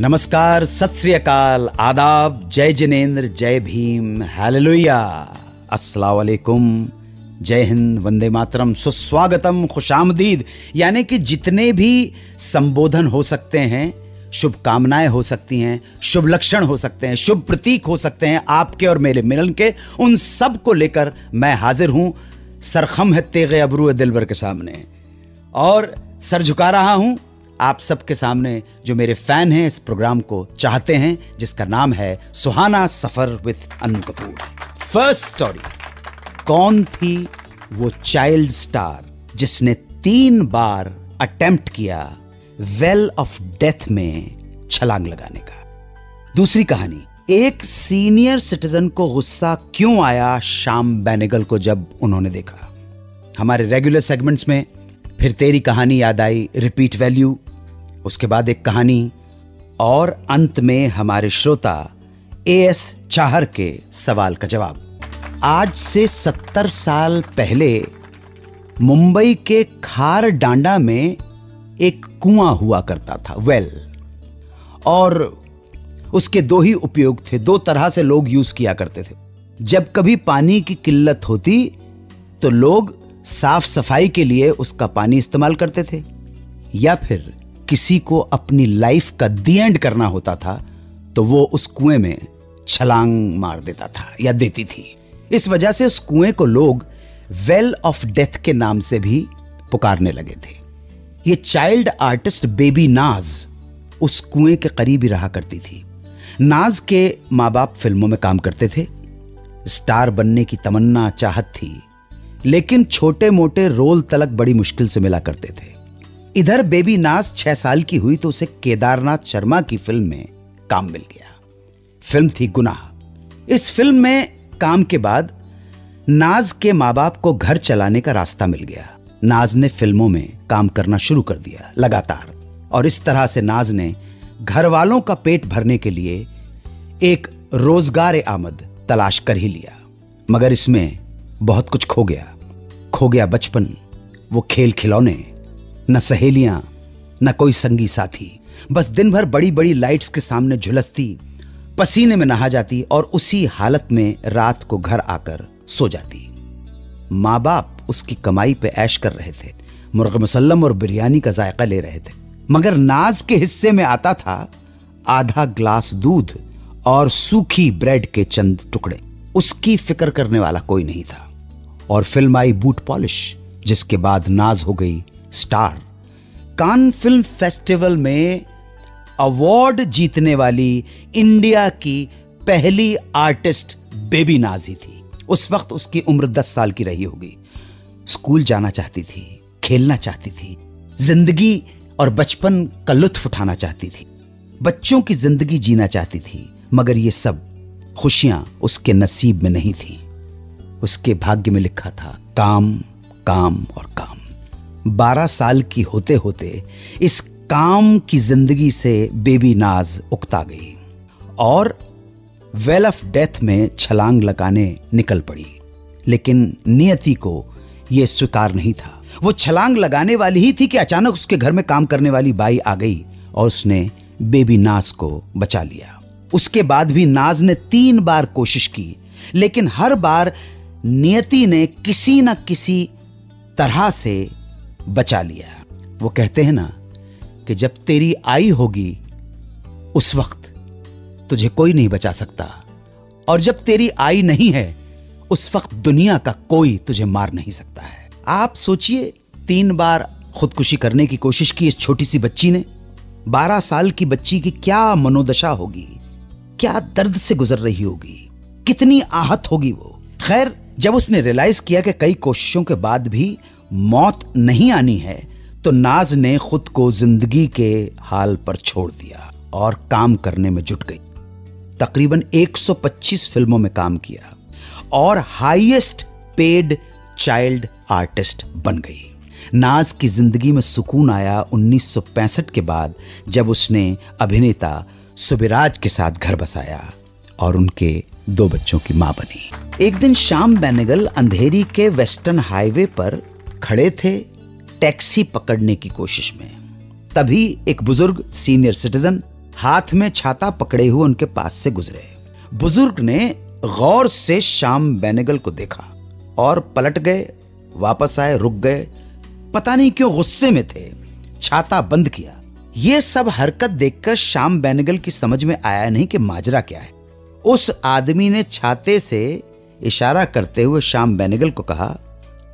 नमस्कार, सत श्री अकाल, आदाब, जय जिनेन्द्र, जय भीम, हालेलुया। अस्सलाम वालेकुम जय हिंद, वंदे मातरम, सुस्वागतम, खुशामदीद। यानी कि जितने भी संबोधन हो सकते हैं, शुभकामनाएँ हो सकती हैं, शुभ लक्षण हो सकते हैं, शुभ प्रतीक हो सकते हैं आपके और मेरे मिलन के, उन सबको लेकर मैं हाजिर हूँ। सरखम है तेगे अबरू दिलबर के सामने। और सर झुका रहा हूँ आप सबके सामने जो मेरे फ़ैन हैं इस प्रोग्राम को चाहते हैं, जिसका नाम है Suhana Safar with Annu Kapoor. First story कौन थी वो चाइल्ड स्टार जिसने तीन बार अटेम्प्ट किया वेल ऑफ़ डेथ में छलांग लगाने का? दूसरी कहानी, एक सीनियर सिटीजन को गुस्सा क्यों आया शाम बैनेगल को जब उन्होंने देखा? हमारे रेगुलर सेगमेंट्स में फिर तेरी कहानी याद आई रिपीट वैल्यू उसके बाद एक कहानी, और अंत में हमारे श्रोता ए एस चाहर के सवाल का जवाब। आज से सत्तर साल पहले, मुंबई के खार डांडा में एक कुआँ हुआ करता था वेल और उसके दो ही उपयोग थे, दो तरह से लोग यूज़ किया करते थे। जब कभी पानी की किल्लत होती तो लोग साफ़ सफ़ाई के लिए उसका पानी इस्तेमाल करते थे। या फिर किसी को अपनी लाइफ का दी एंड करना होता था तो वो उस कुएँ में छलांग मार देता था या देती थी। इस वजह से उस कुएँ को लोग वेल ऑफ़ डेथ के नाम से भी पुकारने लगे थे। ये चाइल्ड आर्टिस्ट बेबी नाज उस कुएँ के करीब ही रहा करती थी। नाज के माँ बाप फ़िल्मों में काम करते थे। स्टार बनने की तमन्ना चाहत थी। लेकिन छोटे मोटे रोल तलक बड़ी मुश्किल से मिला करते थे। इधर बेबी नाज छह साल की हुई तो उसे केदारनाथ शर्मा की फ़िल्म में काम मिल गया। फ़िल्म थी गुनाह। इस फ़िल्म में काम के बाद नाज के माँ बाप को घर चलाने का रास्ता मिल गया। नाज ने फ़िल्मों में काम करना शुरू कर दिया, लगातार। और इस तरह से नाज ने घर वालों का पेट भरने के लिए एक रोज़गार आमद तलाश कर ही लिया। मगर इसमें बहुत कुछ खो गया। खो गया बचपन, वो खेल खिलौने, न सहेलियाँ, न कोई संगी साथी। बस दिन भर बड़ी बड़ी लाइट्स के सामने झुलसती, पसीने में नहा जाती और उसी हालत में रात को घर आकर सो जाती। माँ बाप उसकी कमाई पे ऐश कर रहे थे, मुर्ग मुसल्लम और बिरयानी का जायका ले रहे थे। मगर नाज के हिस्से में आता था आधा ग्लास दूध और सूखी ब्रेड के चंद टुकड़े। उसकी फ़िक्र करने वाला कोई नहीं था। और फ़िल्म आई बूट पॉलिश, जिसके बाद नाज हो गई स्टार। कान फ़िल्म फेस्टिवल में अवार्ड जीतने वाली इंडिया की पहली आर्टिस्ट बेबी नाजी थी। उस वक्त उसकी उम्र दस साल की रही होगी। स्कूल जाना चाहती थी, खेलना चाहती थी, ज़िंदगी और बचपन का लुत्फ उठाना चाहती थी। बच्चों की ज़िंदगी जीना चाहती थी, मगर ये सब खुशियाँ उसके नसीब में नहीं थी। उसके भाग्य में लिखा था, काम काम और काम। बारह साल की होते होते इस काम की ज़िंदगी से बेबी नाज उकता गई और वेल ऑफ़ डेथ में छलांग लगाने निकल पड़ी। लेकिन नियति को यह स्वीकार नहीं था। वो छलांग लगाने वाली ही थी कि अचानक उसके घर में काम करने वाली बाई आ गई और उसने बेबी नाज को बचा लिया। उसके बाद भी नाज ने तीन बार कोशिश की, लेकिन हर बार नियति ने किसी न किसी तरह से बचा लिया। वो कहते हैं ना कि जब तेरी आई होगी, उस वक्त तुझे कोई नहीं बचा सकता। और जब तेरी आई नहीं है, उस वक्त दुनिया का कोई तुझे मार नहीं सकता है। आप सोचिए, तीन बार खुदकुशी करने की कोशिश की इस छोटी सी बच्ची ने। बारह साल की बच्ची की क्या मनोदशा होगी? क्या दर्द से गुजर रही होगी? कितनी आहत होगी वो? खैर जब उसने रियलाइज़ किया कि कई कोशिशों के बाद भी मौत नहीं आनी है तो नाज ने खुद को ज़िंदगी के हाल पर छोड़ दिया और काम करने में जुट गई। तकरीबन 125 फ़िल्मों में काम किया और हाईएस्ट पेड चाइल्ड आर्टिस्ट बन गई। नाज की ज़िंदगी में सुकून आया 1965 के बाद, जब उसने अभिनेता सुबिराज के साथ घर बसाया। और उनके दो बच्चों की माँ बनी। एक दिन शाम बैनेगल अंधेरी के वेस्टर्न हाईवे पर खड़े थे टैक्सी पकड़ने की कोशिश में। तभी एक बुज़ुर्ग सीनियर सिटीजन हाथ में छाता पकड़े हुए उनके पास से गुजरे। बुज़ुर्ग ने गौर से शाम बैनेगल को देखा और पलट गए, वापस आए, रुक गए। पता नहीं क्यों गुस्से में थे। छाता बंद किया। ये सब हरकत देखकर शाम बैनेगल की समझ में आया नहीं कि माजरा क्या है। उस आदमी ने छाते से इशारा करते हुए शाम बेनेगल को कहा,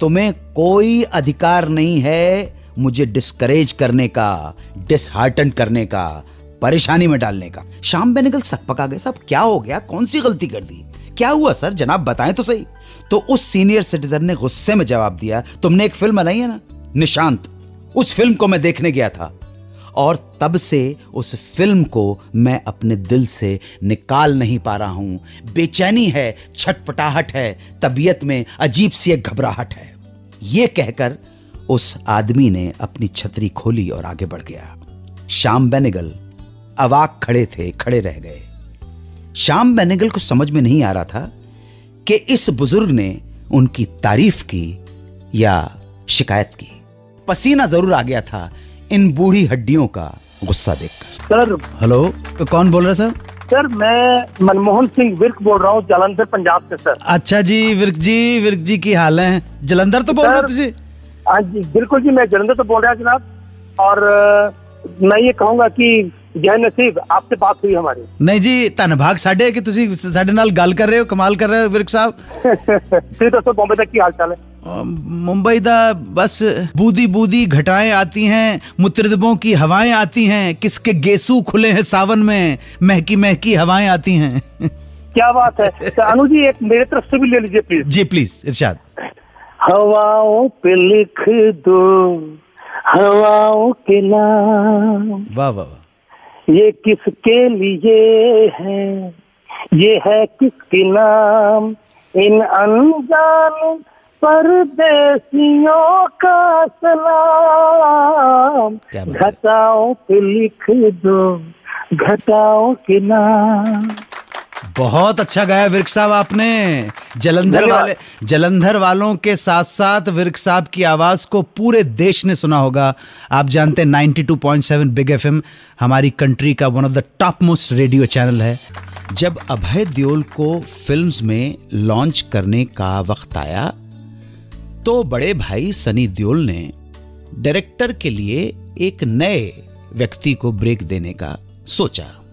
तुम्हें कोई अधिकार नहीं है मुझे डिस्करेज करने का डिसहार्टन करने का, परेशानी में डालने का शाम बेनेगल सक पका गए, साहब, क्या हो गया? कौन सी गलती कर दी? क्या हुआ, सर? जनाब, बताएँ तो सही तो उस सीनियर सिटीजन ने गुस्से में जवाब दिया, तुमने एक फ़िल्म बनाई है ना? निशांत। उस फ़िल्म को मैं देखने गया था। और तब से उस फ़िल्म को मैं अपने दिल से निकाल नहीं पा रहा हूँ। बेचैनी है, छटपटाहट है, तबीयत में अजीब सी एक घबराहट है। यह कहकर उस आदमी ने अपनी छतरी खोली और आगे बढ़ गया। शाम बेनेगल अवाक खड़े थे, खड़े रह गए। शाम बेनेगल को समझ में नहीं आ रहा था कि इस बुज़ुर्ग ने उनकी तारीफ़ की या शिकायत की। पसीना ज़रूर आ गया था इन बूढ़ी हड्डियों का गुस्सा देखकर सर हेलो कौन बोल रहा सर सर मैं मनमोहन सिंह विर्क बोल रहा हूँ जालंधर पंजाब से सर अच्छा जी विर्क जी विर्क जी की हाल है जलंधर तो बोल रहे हो सर, तुझे हाँ जी बिल्कुल जी मैं जलंधर से बोल रहा जनाब और अ, मैं ये कहूंगा कि जय नसीब आपसे बात हुई हमारी ਨਹੀਂ ਜੀ ਧੰਨਵਾਦ ਸਾਡੇ ਕਿ ਤੁਸੀਂ ਸਾਡੇ ਨਾਲ ਗੱਲ ਕਰ ਰਹੇ ਹੋ ਕਮਾਲ ਕਰ ਰਹੇ ਹੋ ਵਿਰਕ ਸਾਹਿਬ फिर दोस्तों बॉम्बे तक की हाल चाल है अ, मुंबई दा बस बूदी बूदी घटाएँ आती हैं मुतरदबों की हवाएँ आती हैं किसके गेसू खुले हैं सावन में महकी महकी हवाएँ आती हैं। क्या बात है? तो अनु जी एक मेरे तरफ़ से भी ले लीजिए प्लीज़ जी प्लीज़ इरशाद। हवाओं पे लिख दो हवाओं के नाम। वाह वाह वाह। ये किसके लिए है? ये है किसके नाम? इन अनजान परदेसियों का सलाम। बात पे लिख दो घटाओं के नाम। बहुत अच्छा गाया विर्क साहब आपने। जलंधर वाले जलंधर वालों के साथ साथ विर्क साहब की आवाज़ को पूरे देश ने सुना होगा। आप जानते हैं 92.7 बिग एफएम हमारी कंट्री का one of the top most radio channel है। जब अभय देओल को फिल्म्स में लॉन्च करने का वक्त आया तो बड़े भाई सनी देओल ने डायरेक्टर के लिए एक नए व्यक्ति को ब्रेक देने का सोचा।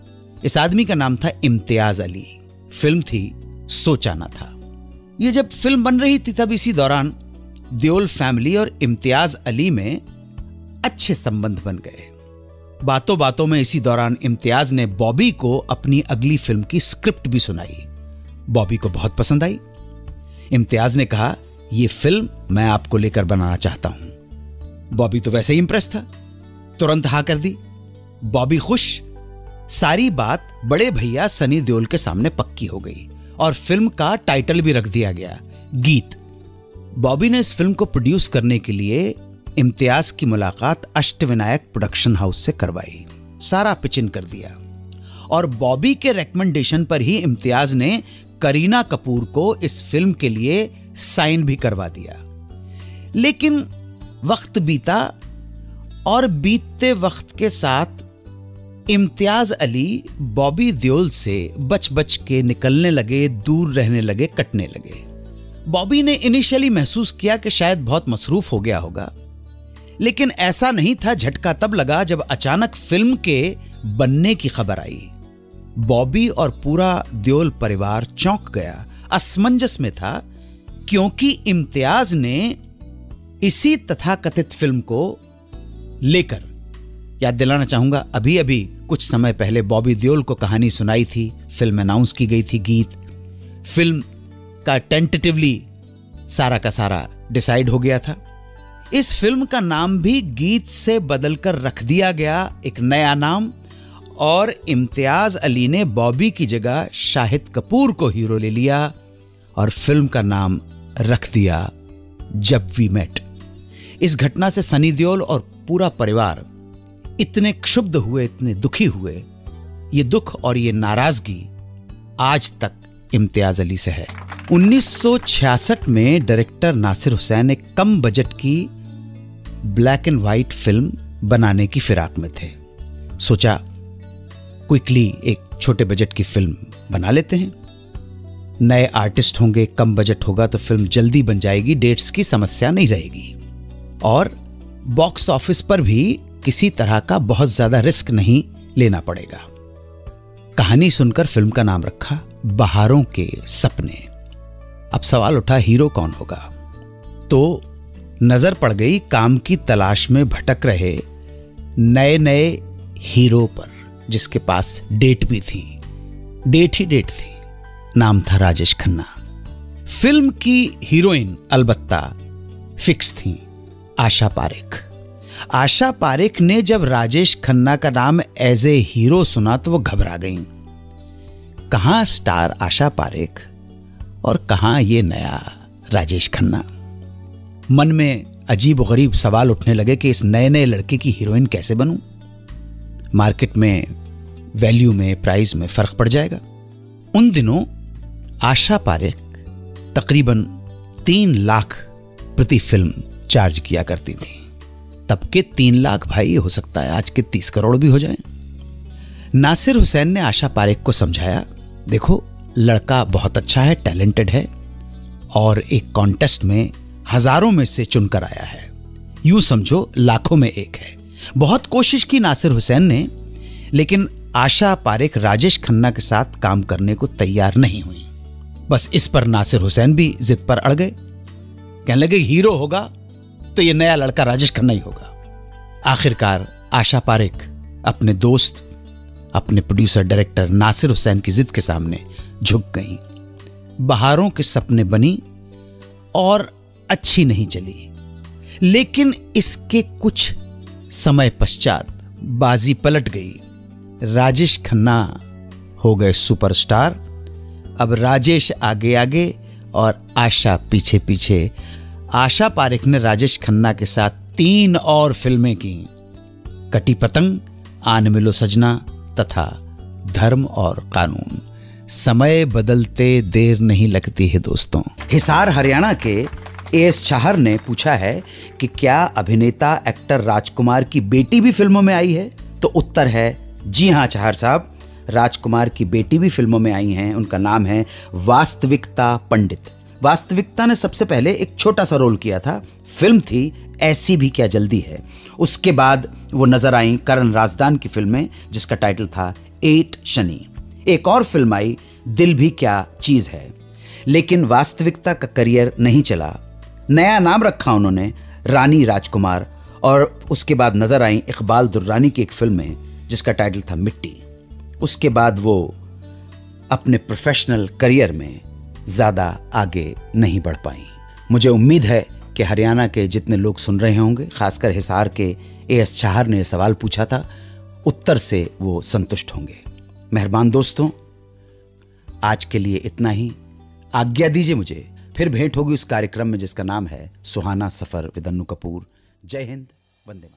इस आदमी का नाम था इम्तियाज़ अली। फ़िल्म थी सोचा ना था। ये जब फ़िल्म बन रही थी तब इसी दौरान देओल फैमिली और इम्तियाज़ अली में अच्छे संबंध बन गए। बातों बातों में इसी दौरान इम्तियाज़ ने बॉबी को अपनी अगली फ़िल्म की स्क्रिप्ट भी सुनाई। बॉबी को बहुत पसंद आई। इम्तियाज़ ने कहा यह फ़िल्म मैं आपको लेकर बनाना चाहता हूँ। बॉबी तो वैसे ही इंप्रेस था। तुरंत हा कर दी। बॉबी खुश। सारी बात बड़े भैया सनी देओल के सामने पक्की हो गई और फ़िल्म का टाइटल भी रख दिया गया, गीत। बॉबी ने इस फ़िल्म को प्रोड्यूस करने के लिए इम्तियाज़ की मुलाकात अष्टविनायक प्रोडक्शन हाउस से करवाई। सारा पिचिन कर दिया। और बॉबी के रेकमेंडेशन पर ही इम्तियाज़ ने करीना कपूर को इस फ़िल्म के लिए साइन भी करवा दिया। लेकिन वक्त बीता और बीतते वक्त के साथ इम्तियाज़ अली, बॉबी देओल से बच बच के निकलने लगे, दूर रहने लगे, कटने लगे। बॉबी ने इनिशियली महसूस किया कि शायद बहुत मसरूफ हो गया होगा। लेकिन ऐसा नहीं था, झटका तब लगा जब अचानक फ़िल्म के बनने की खबर आई। बॉबी और पूरा देओल परिवार चौंक गया। असमंजस में था क्योंकि इम्तियाज़ ने इसी तथाकथित फ़िल्म को लेकर, याद दिलाना चाहूँगा अभी अभी कुछ समय पहले बॉबी देओल को कहानी सुनाई थी, फ़िल्म अनाउंस की गई थी गीत। फ़िल्म का टेंटेटिवली सारा का सारा डिसाइड हो गया था। इस फ़िल्म का नाम भी गीत से बदलकर रख दिया गया एक नया नाम, और इम्तियाज़ अली ने बॉबी की जगह शाहिद कपूर को हीरो ले लिया, और फ़िल्म का नाम रख दिया जब वी मेट। इस घटना से सनी देओल और पूरा परिवार इतने क्षुब्ध हुए, इतने दुखी हुए। ये दुख और ये नाराज़गी आज तक इम्तियाज़ अली से है। 1966 में डायरेक्टर नासिर हुसैन एक कम बजट की ब्लैक एंड व्हाइट फ़िल्म बनाने की फिराक में थे। सोचा क्विकली एक छोटे बजट की फ़िल्म बना लेते हैं। नए आर्टिस्ट होंगे, कम बजट होगा तो फ़िल्म जल्दी बन जाएगी, डेट्स की समस्या नहीं रहेगी। और बॉक्स ऑफ़िस पर भी किसी तरह का बहुत ज़्यादा रिस्क नहीं लेना पड़ेगा। कहानी सुनकर फ़िल्म का नाम रखा, बहारों के सपने। अब सवाल उठा, हीरो कौन होगा? तो नज़र पड़ गई, काम की तलाश में भटक रहे नए नए हीरो पर, जिसके पास डेट भी थी। डेट ही डेट थी। नाम था राजेश खन्ना। फ़िल्म की हीरोइन अलबत्ता फिक्स थी आशा पारेख। आशा पारेख ने जब राजेश खन्ना का नाम एज ए हीरो सुना तो वो घबरा गई। कहाँ स्टार आशा पारेख और कहाँ ये नया राजेश खन्ना? मन में अजीब गरीब सवाल उठने लगे कि इस नए नए लड़के की हीरोइन कैसे बनूं? मार्केट में वैल्यू में प्राइस में फ़र्क पड़ जाएगा। उन दिनों आशा पारेख तकरीबन तीन लाख प्रति फ़िल्म चार्ज किया करती थी। तब के तीन लाख भाई, हो सकता है आज के तीस करोड़ भी हो जाए। नासिर हुसैन ने आशा पारेख को समझाया, देखो, लड़का बहुत अच्छा है, टैलेंटेड है और एक कॉन्टेस्ट में हज़ारों में से चुनकर आया है। यूँ समझो, लाखों में एक है। बहुत कोशिश की नासिर हुसैन ने, लेकिन आशा पारेख राजेश खन्ना के साथ काम करने को तैयार नहीं हुई। बस इस पर नासिर हुसैन भी जिद पर अड़ गए। कहने लगे, हीरो होगा तो ये नया लड़का राजेश खन्ना ही होगा। आखिरकार आशा पारेख अपने दोस्त, अपने प्रोड्यूसर डायरेक्टर नासिर हुसैन की जिद के सामने झुक गई। बहारों के सपने बनी और अच्छी नहीं चली। लेकिन इसके कुछ समय पश्चात बाजी पलट गई। राजेश खन्ना हो गए सुपरस्टार। अब राजेश आगे आगे और आशा पीछे पीछे। आशा पारेख ने राजेश खन्ना के साथ तीन और फ़िल्में की। कटी पतंग, आन मिलो सजना तथा धर्म और कानून। समय बदलते देर नहीं लगती है दोस्तों। हिसार, हरियाणा के एस चाहर ने पूछा है कि क्या अभिनेता एक्टर राजकुमार की बेटी भी फ़िल्मों में आई है? तो उत्तर है, जी हाँ चाहर साहब राजकुमार की बेटी भी फ़िल्मों में आई हैं। उनका नाम है वास्तविकता पंडित। वास्तविकता ने सबसे पहले एक छोटा सा रोल किया था। फ़िल्म थी ऐसी भी क्या जल्दी है। उसके बाद वो नज़र आई करण राजदान की फ़िल्म में, जिसका टाइटल था एट शनि। एक और फ़िल्म आई, दिल भी क्या चीज़ है। लेकिन वास्तविकता का करियर नहीं चला। नया नाम रखा उन्होंने, रानी राजकुमार, और उसके बाद नज़र आई इकबाल दुर्रानी की एक फ़िल्म में, जिसका टाइटल था मिट्टी। उसके बाद वो अपने प्रोफेशनल करियर में ज़्यादा आगे नहीं बढ़ पाई। मुझे उम्मीद है कि हरियाणा के जितने लोग सुन रहे होंगे, खासकर हिसार के ए एस चाहर ने सवाल पूछा था, उत्तर से वो संतुष्ट होंगे। मेहरबान दोस्तों, आज के लिए इतना ही। आज्ञा दीजिए मुझे, फिर भेंट होगी उस कार्यक्रम में जिसका नाम है सुहाना सफ़र विदन्नू कपूर। जय हिंद, वंदे